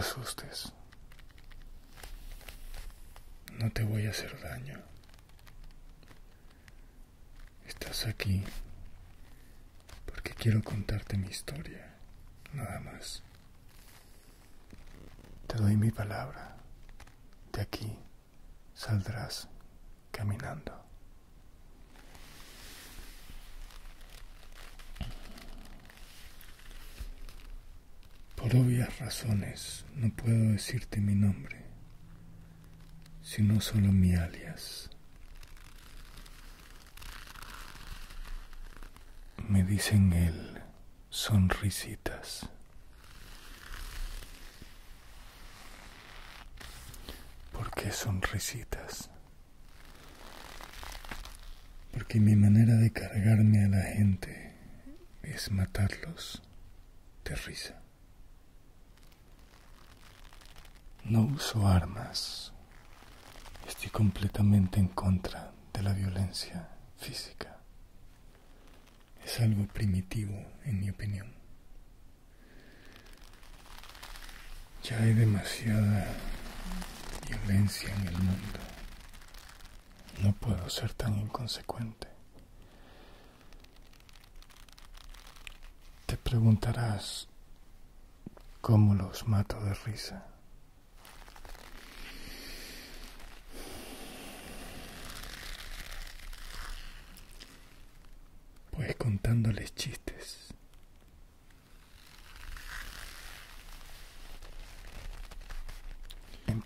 Asustes. No te voy a hacer daño. Estás aquí porque quiero contarte mi historia, nada más. Te doy mi palabra. De aquí saldrás caminando. Por obvias razones no puedo decirte mi nombre, sino solo mi alias. Me dicen él sonrisitas. ¿Por qué sonrisitas? Porque mi manera de cargarme a la gente es matarlos de risa. No uso armas. Estoy completamente en contra de la violencia física. Es algo primitivo, en mi opinión. Ya hay demasiada violencia en el mundo. No puedo ser tan inconsecuente. Te preguntarás cómo los mato de risa.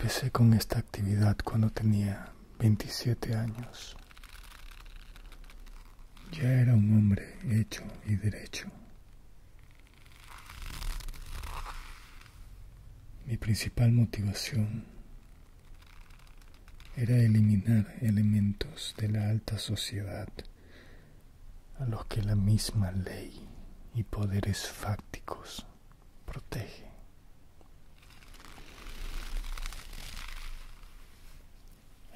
Empecé con esta actividad cuando tenía 27 años. Ya era un hombre hecho y derecho. Mi principal motivación era eliminar elementos de la alta sociedad a los que la misma ley y poderes fácticos protege.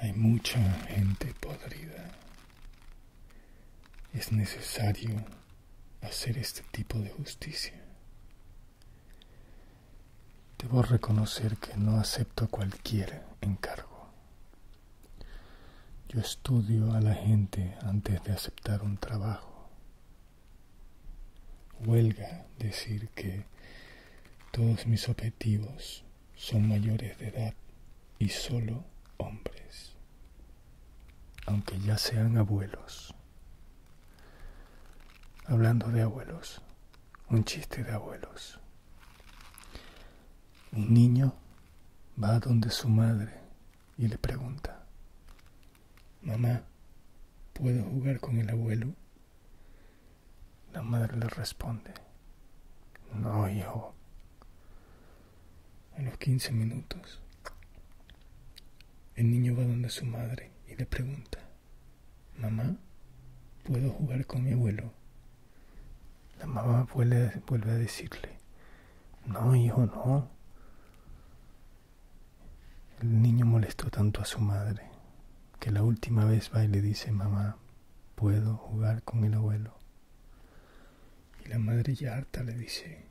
Hay mucha gente podrida. Es necesario hacer este tipo de justicia. Debo reconocer que no acepto cualquier encargo. Yo estudio a la gente antes de aceptar un trabajo. Huelga decir que todos mis objetivos son mayores de edad y solo hombres, aunque ya sean abuelos. Hablando de abuelos, un chiste de abuelos. Un niño va donde su madre y le pregunta, Mamá, ¿puedo jugar con el abuelo? La madre le responde, No, hijo. A los 15 minutos, el niño va donde su madre y le pregunta, Mamá, ¿puedo jugar con mi abuelo? La mamá vuelve, vuelve a decirle, No, hijo, no. El niño molestó tanto a su madre que la última vez va y le dice, mamá, ¿puedo jugar con el abuelo? Y la madre ya harta le dice,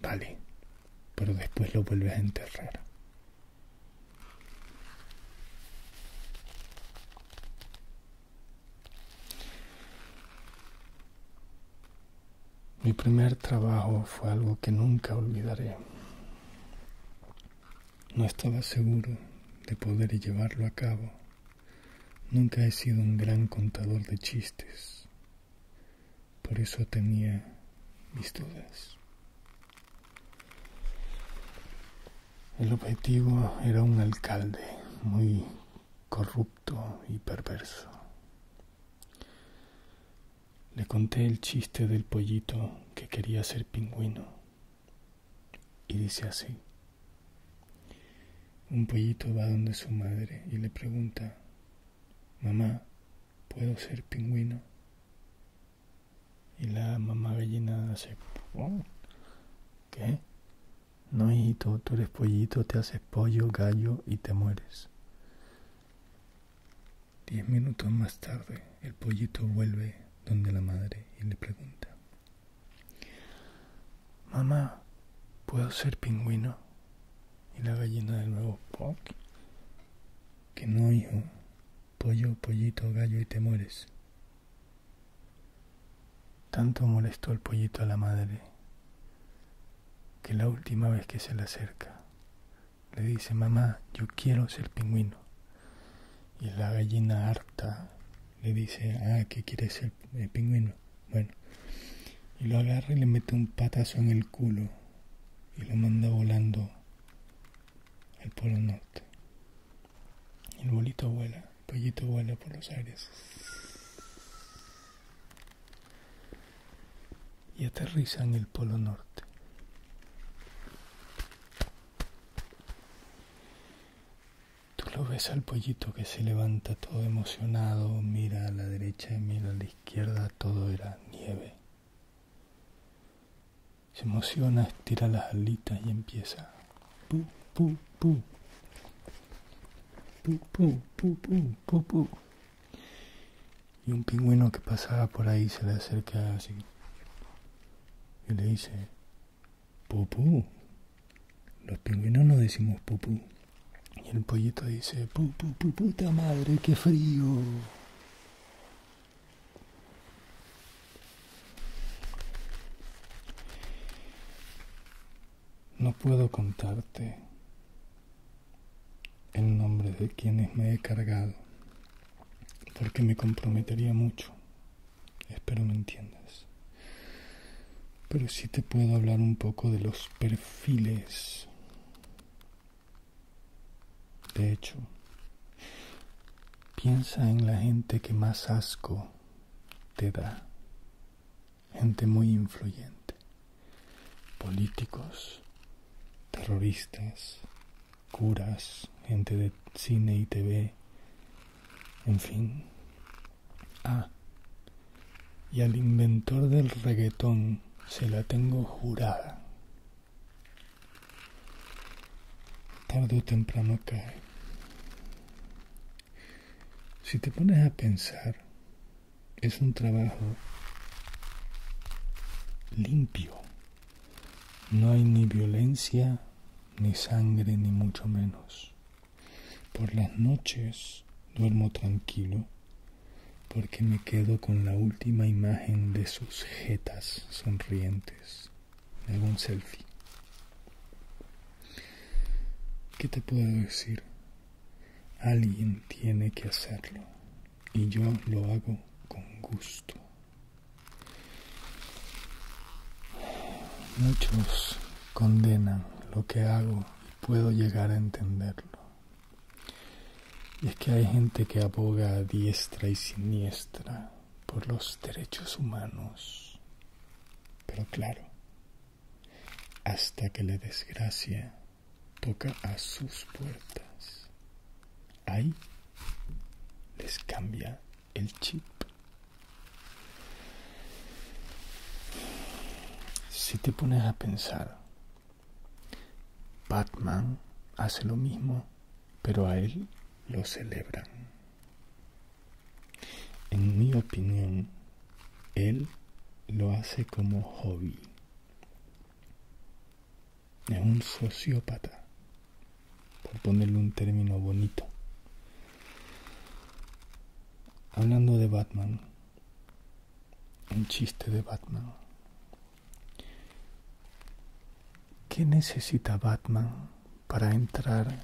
vale, pero después lo vuelves a enterrar. Mi primer trabajo fue algo que nunca olvidaré. No estaba seguro de poder llevarlo a cabo. Nunca he sido un gran contador de chistes. Por eso tenía mis dudas. El objetivo era un alcalde muy corrupto y perverso. Le conté el chiste del pollito que quería ser pingüino. Y dice así. Un pollito va donde su madre y le pregunta, Mamá, ¿puedo ser pingüino? Y la mamá gallina hace, ¿qué? No, hijito, tú eres pollito, te haces pollo, gallo y te mueres. Diez minutos más tarde, el pollito vuelve donde la madre y le pregunta, Mamá, ¿puedo ser pingüino? Y la gallina de nuevo, ¡poc! Que no, hijo. Pollo, pollito, gallo y te mueres. Tanto molestó el pollito a la madre que la última vez que se le acerca le dice, mamá, yo quiero ser pingüino. Y la gallina harta le dice, ah, ¿qué quieres ser el pingüino? Bueno, y lo agarra y le mete un patazo en el culo y lo manda volando al Polo Norte. El bolito vuela, el pollito vuela por los aires. Y aterriza en el Polo Norte. Tú lo ves al pollito que se levanta todo emocionado, mira a la derecha, mira a la izquierda, todo era nieve. Se emociona, estira las alitas y empieza. Pu, pu, pu. Pu, pu, pu, pu, pu. Y un pingüino que pasaba por ahí se le acerca así. Y le dice, pupú. Los pingüinos no decimos pupú. Y el pollito dice, pu, pu, pu, puta madre, qué frío. No puedo contarte el nombre de quienes me he cargado, porque me comprometería mucho. Espero me entiendas. Pero sí te puedo hablar un poco de los perfiles. De hecho, piensa en la gente que más asco te da. Gente muy influyente. Políticos, terroristas, curas, gente de cine y TV, en fin. Ah, y al inventor del reggaetón se la tengo jurada. Tarde o temprano cae. Si te pones a pensar, es un trabajo limpio no hay ni violencia, ni sangre, ni mucho menos. Por las noches duermo tranquilo porque me quedo con la última imagen de sus jetas sonrientes de algún selfie. ¿Qué te puedo decir? Alguien tiene que hacerlo y yo lo hago con gusto. Muchos condenan lo que hago y puedo llegar a entenderlo. Y es que hay gente que aboga a diestra y siniestra por los derechos humanos. Pero claro, hasta que la desgracia toca a sus puertas, ahí les cambia el chip. Si te pones a pensar, Batman hace lo mismo, pero a él lo celebran. En mi opinión, él lo hace como hobby. Es un sociópata, ponerle un término bonito. Hablando de Batman, un chiste de Batman. ¿Qué necesita Batman para entrar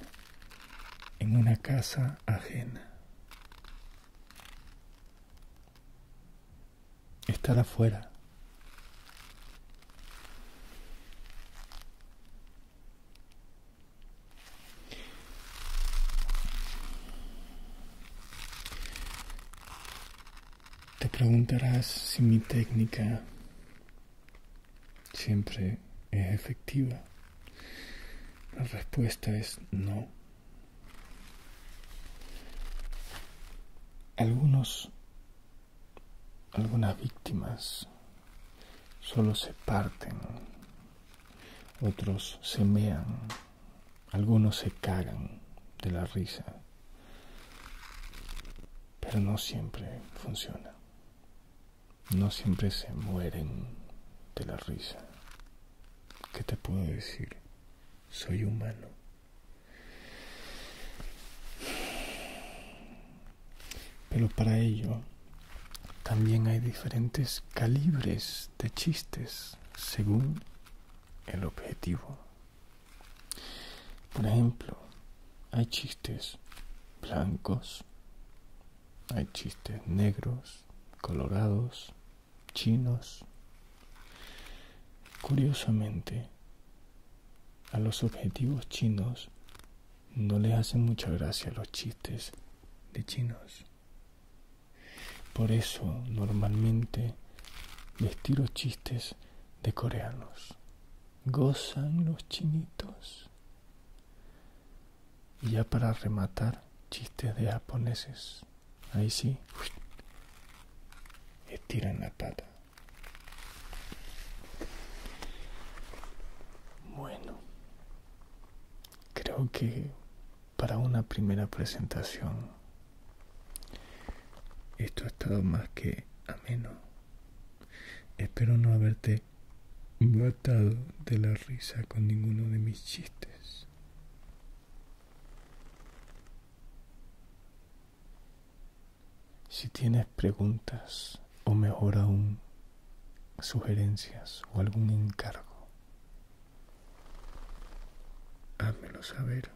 en una casa ajena? Estar afuera. Te preguntarás si mi técnica siempre es efectiva? La respuesta es no. Algunos, algunas víctimas solo se parten, otros se mean, algunos se cagan de la risa, pero no siempre funciona, no siempre se mueren de la risa. ¿Qué te puedo decir? Soy humano. Pero para ello también hay diferentes calibres de chistes según el objetivo. Por ejemplo, hay chistes blancos, hay chistes negros, colorados, chinos. Curiosamente, a los objetivos chinos no les hacen mucha gracia los chistes de chinos. Por eso normalmente les tiro chistes de coreanos. Gozan los chinitos. Y ya para rematar, chistes de japoneses. Ahí sí, estiran la pata. Bueno, que para una primera presentación esto ha estado más que ameno. Espero no haberte matado de la risa con ninguno de mis chistes. Si tienes preguntas o mejor aún sugerencias o algún encargo, házmelo saber.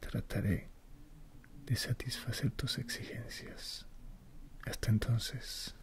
Trataré de satisfacer tus exigencias. Hasta entonces.